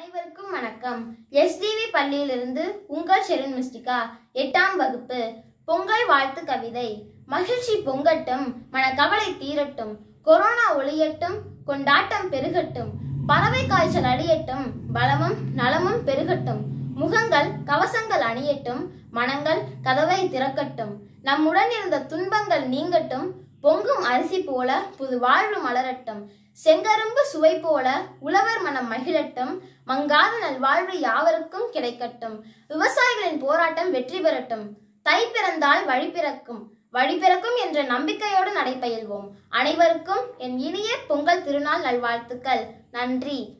அனைவருக்கும் வணக்கம். எஸ்டிவி பள்ளியிலிருந்து உங்கள் ஷெரின் மிஸ்டிகா எட்டாம் வகுப்பு. பொங்கல் வாழ்த்து கவிதை. மகிழ்ச்சி பொங்கட்டும் மனக்கவலை தீரட்டும் கொரோனா ஒளியட்டும் கொண்டாட்டம் பெருகட்டும் பறவை காய்ச்சல் அழியட்டும் பலமும் நலமும் பெருகட்டும் முகங்கள் கவசங்கள் அணியட்டும் மனங்கள் கதவை திறக்கட்டும் நம்முடன் இருந்த துன்பங்கள் நீங்கட்டும் பொங்கும் அரிசி போல புது வாழ்வு மலரட்டும். செங்கரும்பு சுவை போல உழவர் மனம் மகிழட்டும் மங்காத நல்வாழ்வு யாவருக்கும் கிடைக்கட்டும். விவசாயிகளின் போராட்டம் வெற்றி பெறட்டும். தை பிறந்தால் வழி பிறக்கும். வழி பிறக்கும் என்ற நம்பிக்கையோடு நடைபெயல்வோம். அனைவருக்கும் என் இனிய பொங்கல் திருநாள் நல்வாழ்த்துக்கள். நன்றி.